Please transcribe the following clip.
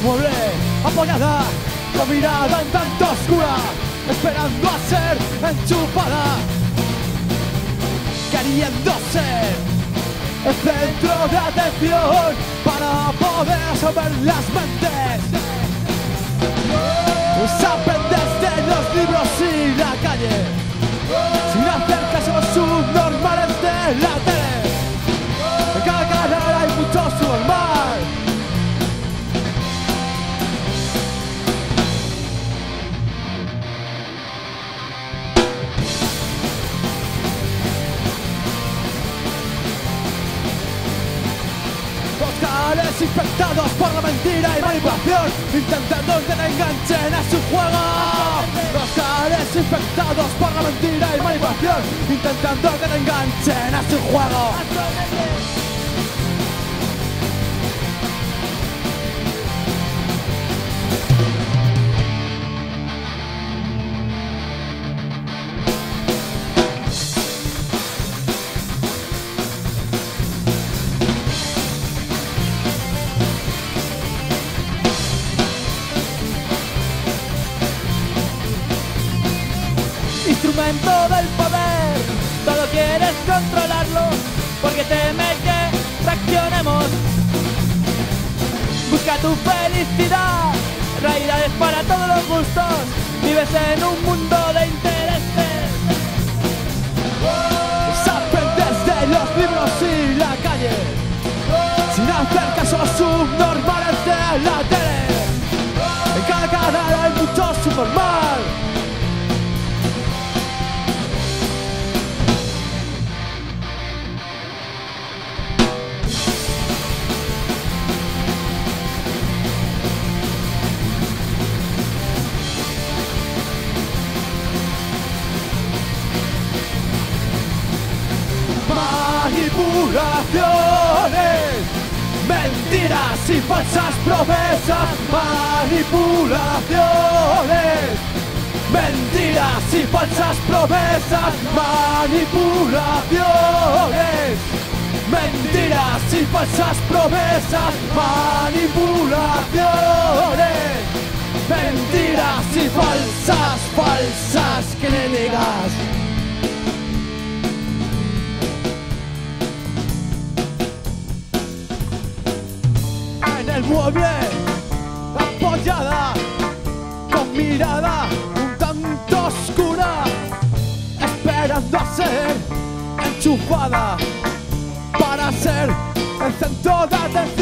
mueble, apoyada, con mirada un tanto oscura, esperando a ser enchufada, queriendo ser el centro de atención para poder resolver las mentes. Los canales infectados por la mentira y manipulación, intentando que te enganchen a su juego. Los canales infectados por la mentira y manipulación, intentando que te enganchen a su juego. Instrumento del poder, todo quieres controlarlo, porque teme que reaccionemos. Busca tu felicidad, realidades para todos los gustos, vives en un mundo de intereses. Saben desde los libros y la calle, sin hacer caso a subnormales manipulaciones, mentiras y falsas promesas, manipulaciones, mentiras y falsas promesas, manipulaciones, mentiras y falsas promesas, manipulaciones, mentiras y falsas, falsas Muy bien, apoyada, con mirada un tanto oscura, esperando a ser enchufada para ser el centro de atención.